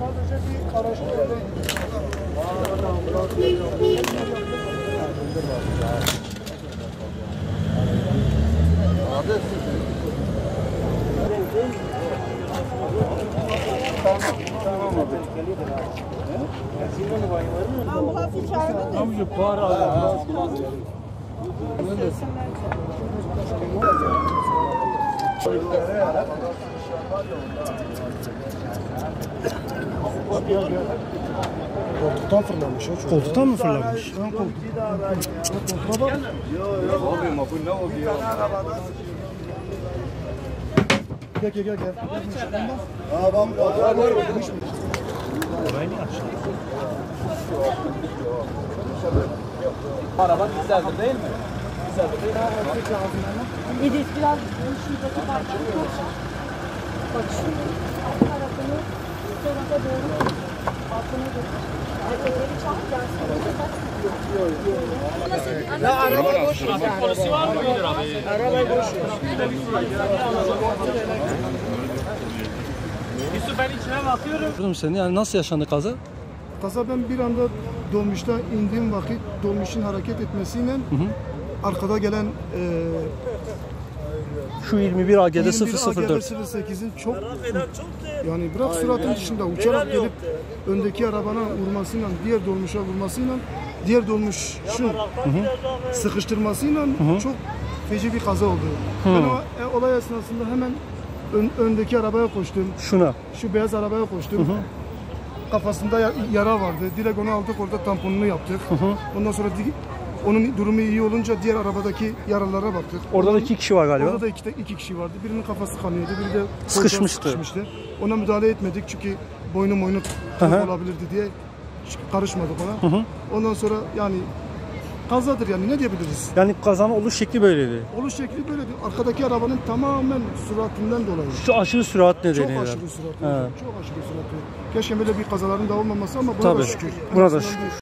Sadece bir araştırma Abi siz. Tamam. Ambulans içeride mi? Koltuktan fırlamış o çocuk. Koltuktan mı fırlamış? Ön koltuk. Koltuğa bak. Gel gel gel gel. Aa bak bak var mı? Araba güzeldir değil mi? İdris biraz şiddeti farklı çok. Bak şu alt tarafını bu tarafa doğru altına götür. Etekleri çal gelsin. Ya araba boş Polisi var mı gelir abi? Yusuf ben içine bakıyorum. Seni yani nasıl yaşandı kaza? Kaza ben bir anda dolmuşta indiğim vakit dolmuşun hareket etmesiyle arkada gelen e, Şu 21 AG'de 21 004. 08'in çok yani bırak suratın dışında uçarak gelip öndeki arabana vurmasıyla diğer dolmuşa vurmasıyla diğer dolmuşun sıkıştırmasıyla çok feci bir kaza oldu. Ben o e, olay esnasında hemen ön- öndeki arabaya koştum. Şuna. Şu beyaz arabaya koştum. Kafasında ya- yara vardı. Direkt onu aldık orada tamponunu yaptık. Ondan sonra onun durumu iyi olunca diğer arabadaki yaralara baktık. Orada da iki kişi var galiba. Orada da iki, iki kişi vardı. Birinin kafası kanıyordu, biri de Sıkışmıştı. sıkışmıştı. Ona müdahale etmedik çünkü boynu boynu Hı hı. olabilirdi diye karışmadık ona. Ondan sonra yani kazadır yani ne diyebiliriz? Yani kazanın oluş şekli böyleydi. Oluş şekli böyledi. Arkadaki arabanın tamamen süratinden dolayı. Şu aşırı sürat Çok nedeniyle. aşırı süratli. He. Çok aşırı süratli. Keşke böyle bir kazaların da olmaması ama buna Tabii. da şükür. Buna da şükür.